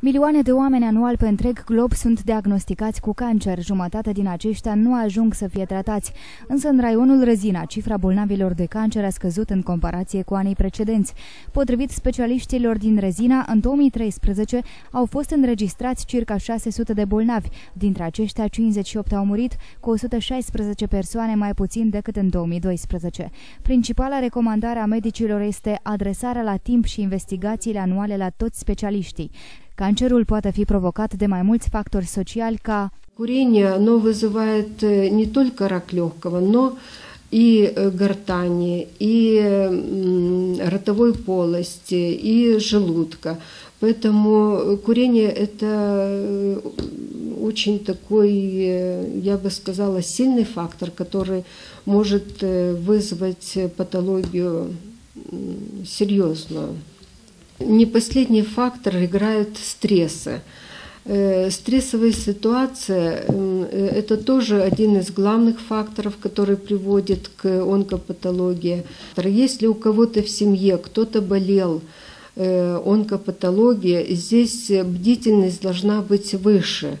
Milioane de oameni anual pe întreg glob sunt diagnosticați cu cancer. Jumătate din aceștia nu ajung să fie tratați. Însă în raionul Răzina, cifra bolnavilor de cancer a scăzut în comparație cu anii precedenți. Potrivit specialiștilor din Răzina, în 2013 au fost înregistrați circa 600 de bolnavi. Dintre aceștia, 58 au murit, cu 116 persoane mai puțin decât în 2012. Principala recomandare a medicilor este adresarea la timp și investigațiile anuale la toți specialiștii. Cancerul poate fi provocat de mai mulți factori sociali ca Курение, оно вызывает не только рак легкого, но и гортани, и ротовой полости, и желудка. Поэтому курение – это очень такой, я бы сказала, сильный фактор, который может вызвать патологию серьезную. Не последний фактор играют стрессы. Стрессовая ситуация – это тоже один из главных факторов, который приводит к онкопатологии. Если у кого-то в семье кто-то болел онкопатологией, здесь бдительность должна быть выше,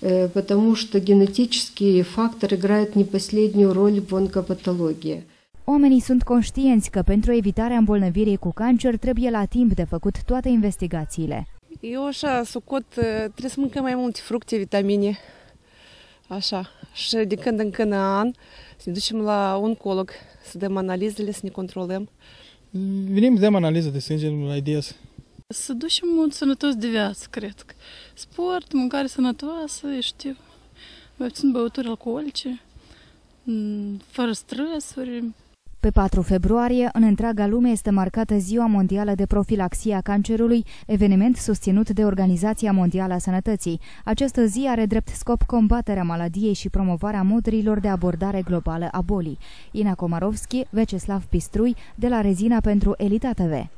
потому что генетический фактор играет не последнюю роль в онкопатологии. Oamenii sunt conștienți că pentru evitarea îmbolnăvirii cu cancer trebuie la timp de făcut toate investigațiile. Eu așa socot, trebuie să mâncăm mai multe fructe, vitamine, așa. Și de când în când an să ne ducem la oncolog, să dăm analizele, să ne controlăm. Venim, dăm analiză de sânge la IDS. Să ducem un sănătos de viață, cred că. Sport, mâncare sănătoasă, eu știu, mai puțin băuturi alcoolice, fără stresuri, pe 4 februarie, în întreaga lume este marcată Ziua Mondială de Profilaxie a Cancerului, eveniment susținut de Organizația Mondială a Sănătății. Această zi are drept scop combaterea maladiei și promovarea modurilor de abordare globală a bolii. Ina Komarovski, Veceslav Pistrui, de la Rezina pentru Elita TV.